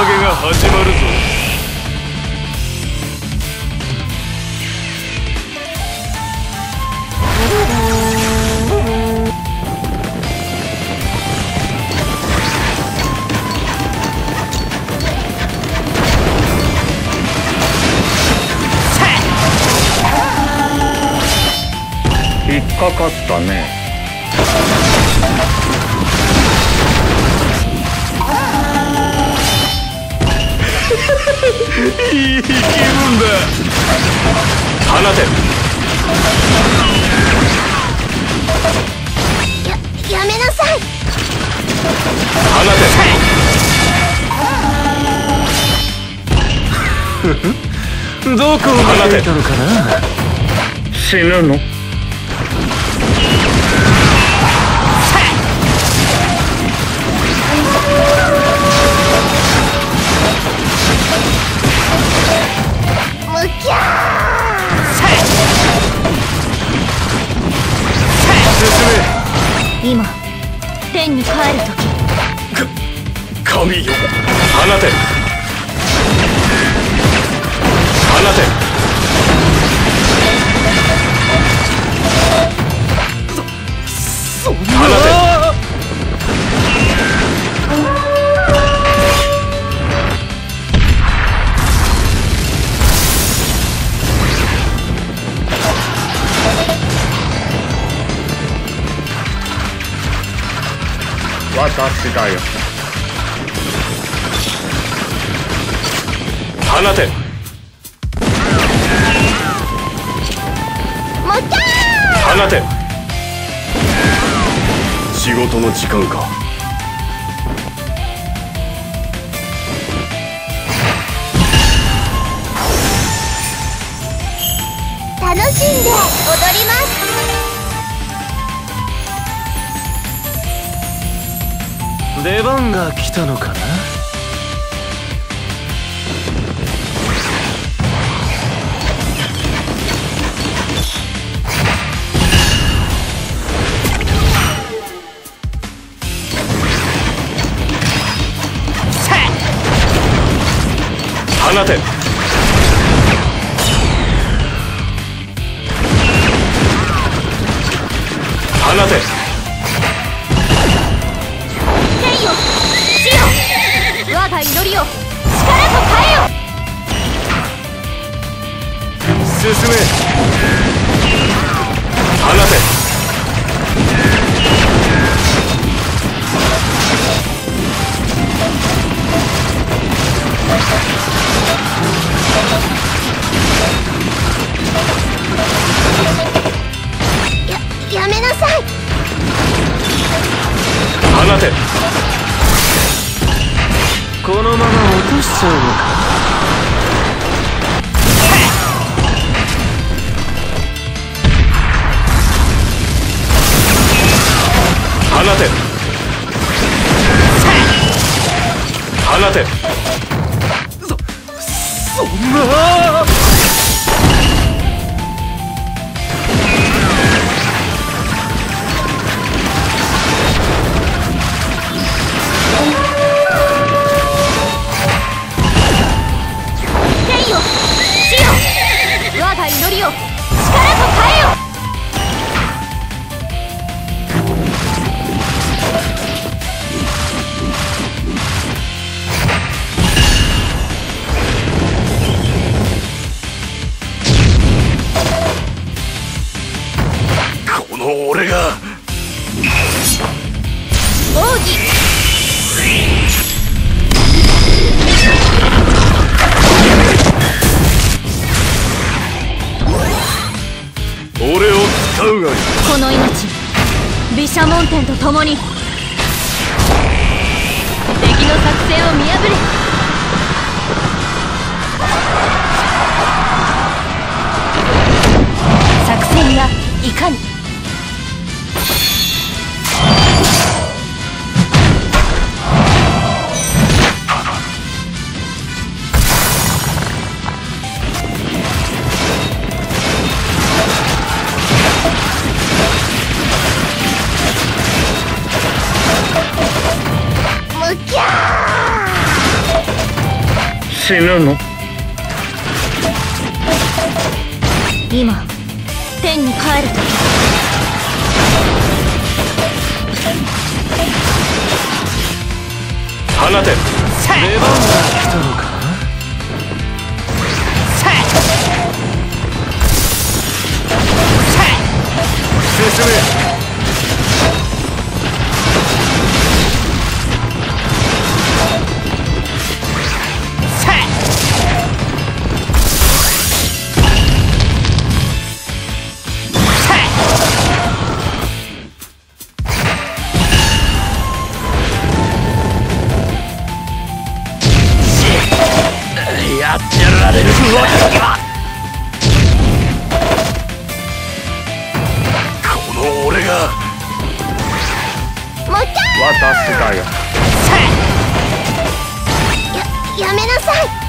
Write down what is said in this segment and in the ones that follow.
宴が始まるぞ引っかかったね どこを見て。いたのかな死ぬの？神よ。放て。放て。そん放て。私だよ放て。放て。仕事の時間か。楽しんで踊ります。出番が来たのかな？て。放て天よ。地よ我が祈りを。力と変えよ進め。放てややめなさい。放て。このまま落としちゃうのか。放て。放てその命。毘沙門天と共に。敵の作戦を見破れ。作戦がいかに。死ぬの？今天に帰る時放て。出番がられる。この俺が。もう一回。渡すだよ。ややめなさい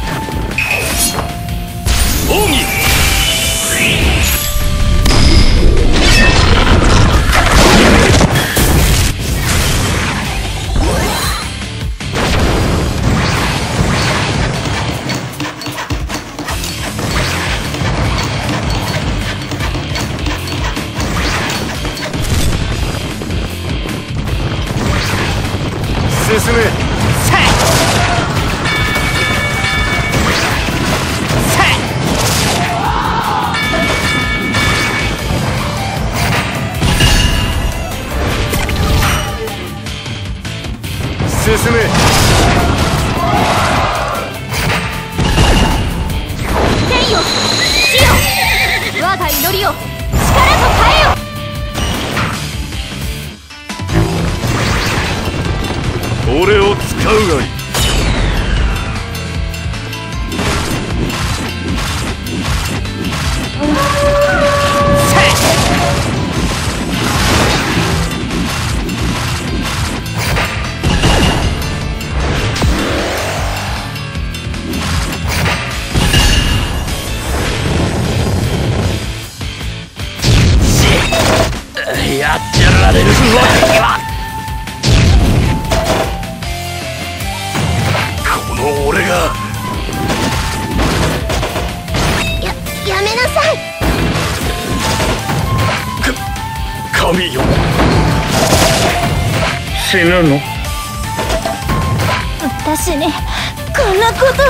進め天よ地よ。我が祈りを力と変えよ。俺を使うがいいれる。わけはこの俺が。ややめなさい。か神よ。死ぬの？私にこんなこと